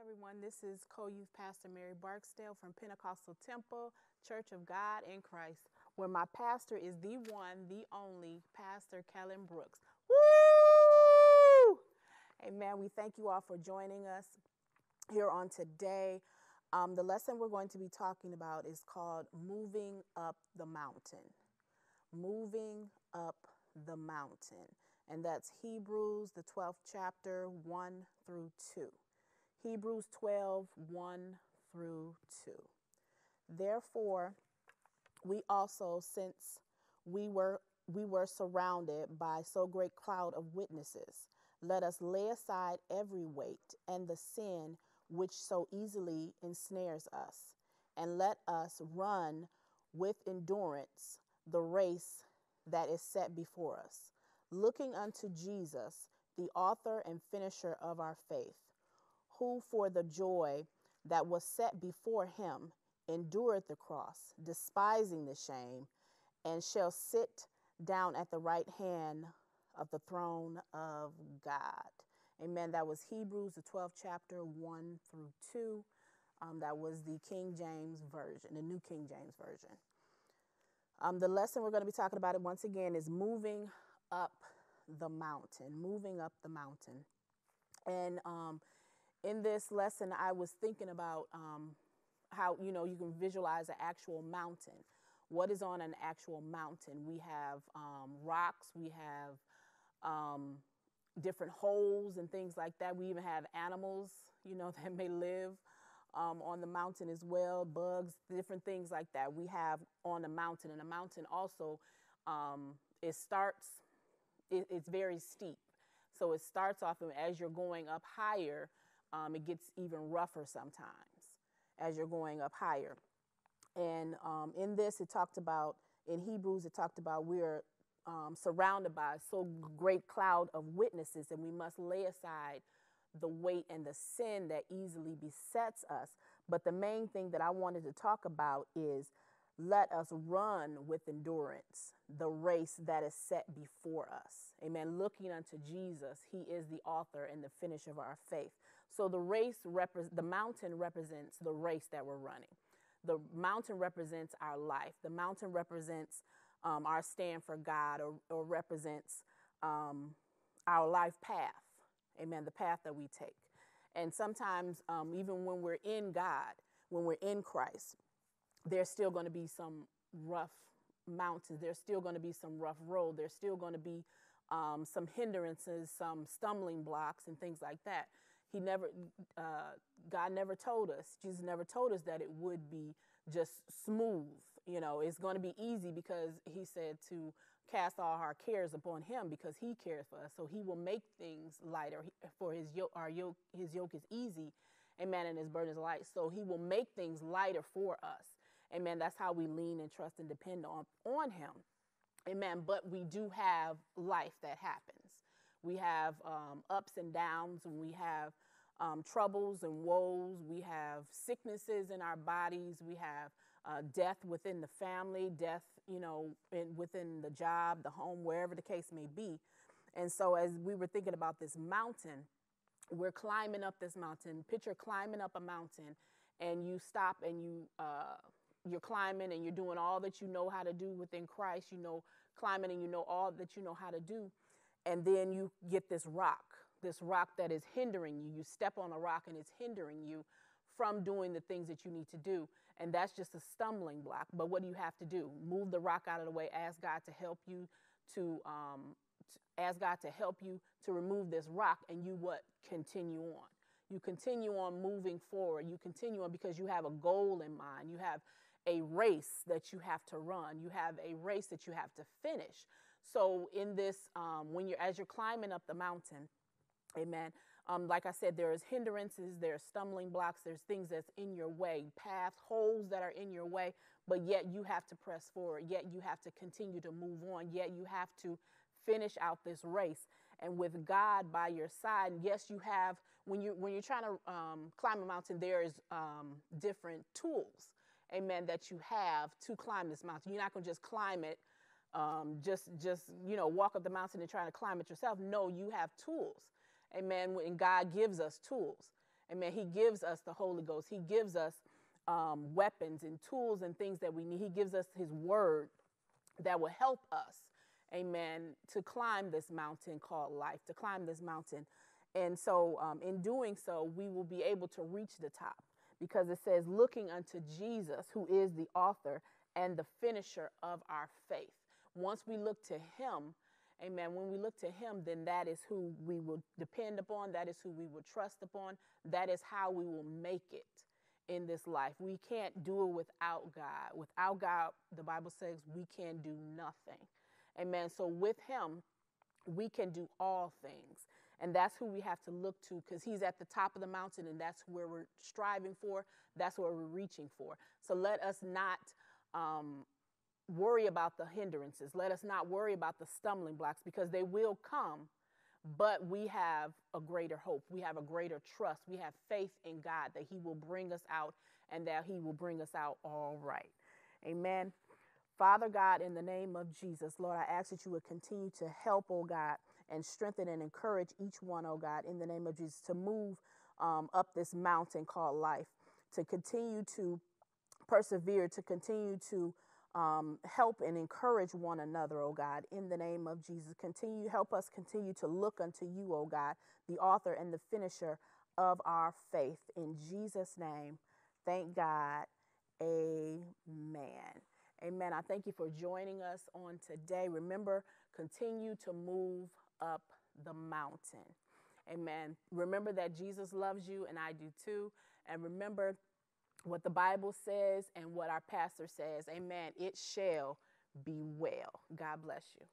everyone. This is co youth pastor Mary Barksdale from Pentecostal Temple, Church of God in Christ, where my pastor is the one, the only Pastor Kellen Brooks. Woo! Amen. We thank you all for joining us here on today. Um, the lesson we're going to be talking about is called Moving Up the Mountain. Moving Up the Mountain. And that's Hebrews, the 12th chapter, 1 through 2. Hebrews 12, 1 through 2. Therefore, we also, since we were we were surrounded by so great cloud of witnesses, let us lay aside every weight and the sin which so easily ensnares us, and let us run with endurance the race that is set before us, looking unto Jesus, the author and finisher of our faith who for the joy that was set before him endured the cross, despising the shame, and shall sit down at the right hand of the throne of God. Amen. That was Hebrews, the 12th chapter, 1 through 2. Um, that was the King James Version, the New King James Version. Um, the lesson we're going to be talking about it once again is moving up the mountain, moving up the mountain. And um, in this lesson, I was thinking about um, how, you know, you can visualize an actual mountain. What is on an actual mountain? We have um, rocks, we have um, different holes and things like that. We even have animals, you know, that may live um, on the mountain as well, bugs, different things like that. We have on the mountain, and a mountain also, um, it starts, it, it's very steep. So it starts off, and as you're going up higher, um, it gets even rougher sometimes as you're going up higher. And um, in this, it talked about, in Hebrews, it talked about we're um, surrounded by so great cloud of witnesses, and we must lay aside the weight and the sin that easily besets us. But the main thing that I wanted to talk about is let us run with endurance the race that is set before us. Amen. Looking unto Jesus, He is the author and the finish of our faith. So the race, repre- the mountain represents the race that we're running. The mountain represents our life. The mountain represents um, our stand for God or, or represents um, our life path. Amen. The path that we take. And sometimes, um, even when we're in God, when we're in Christ, there's still going to be some rough mountains. There's still going to be some rough road. There's still going to be um, some hindrances, some stumbling blocks, and things like that. He never, uh, God never told us, Jesus never told us that it would be just smooth. You know, it's going to be easy because He said to cast all our cares upon Him because He cares for us. So He will make things lighter. For His yoke, our yoke, His yoke is easy, Amen, and His burden is light. So He will make things lighter for us. Amen. That's how we lean and trust and depend on on Him. Amen. But we do have life that happens. We have um, ups and downs, and we have um, troubles and woes. We have sicknesses in our bodies. We have uh, death within the family, death, you know, in, within the job, the home, wherever the case may be. And so, as we were thinking about this mountain, we're climbing up this mountain. Picture climbing up a mountain, and you stop and you uh, you're climbing and you're doing all that you know how to do within Christ. You know, climbing and you know all that you know how to do and then you get this rock, this rock that is hindering you. You step on a rock and it's hindering you from doing the things that you need to do. And that's just a stumbling block. But what do you have to do? Move the rock out of the way, ask God to help you to, um, ask God to help you to remove this rock, and you what? Continue on. You continue on moving forward. You continue on because you have a goal in mind. You have a race that you have to run. You have a race that you have to finish. So in this, um, when you're as you're climbing up the mountain, amen. Um, like I said, there's hindrances, there's stumbling blocks, there's things that's in your way, paths, holes that are in your way, but yet you have to press forward. Yet you have to continue to move on. Yet you have to finish out this race. And with God by your side, yes, you have when you when you're trying to um, climb a mountain, there's um, different tools, amen, that you have to climb this mountain. You're not going to just climb it um, just just you know walk up the mountain and try to climb it yourself. No, you have tools, amen. And God gives us tools, Amen. He gives us the Holy Ghost. He gives us um, weapons and tools and things that we need. He gives us His word that will help us, amen, to climb this mountain called life, to climb this mountain. And so, um, in doing so, we will be able to reach the top because it says, looking unto Jesus, who is the author and the finisher of our faith. Once we look to Him, amen, when we look to Him, then that is who we will depend upon, that is who we will trust upon, that is how we will make it in this life. We can't do it without God. Without God, the Bible says we can do nothing. Amen. So with Him, we can do all things. And that's who we have to look to because He's at the top of the mountain and that's where we're striving for. That's where we're reaching for. So let us not um, worry about the hindrances. Let us not worry about the stumbling blocks because they will come but we have a greater hope. We have a greater trust. We have faith in God that He will bring us out and that He will bring us out all right. Amen. Father God, in the name of Jesus, Lord, I ask that you would continue to help, oh God, and strengthen and encourage each one, oh God, in the name of Jesus, to move um, up this mountain called life, to continue to persevere, to continue to um, help and encourage one another, oh God, in the name of Jesus. Continue, help us continue to look unto you, oh God, the author and the finisher of our faith. In Jesus' name, thank God. Amen. Amen. I thank you for joining us on today. Remember, continue to move up the mountain. Amen. Remember that Jesus loves you and I do too. And remember, what the Bible says and what our pastor says. Amen. It shall be well. God bless you.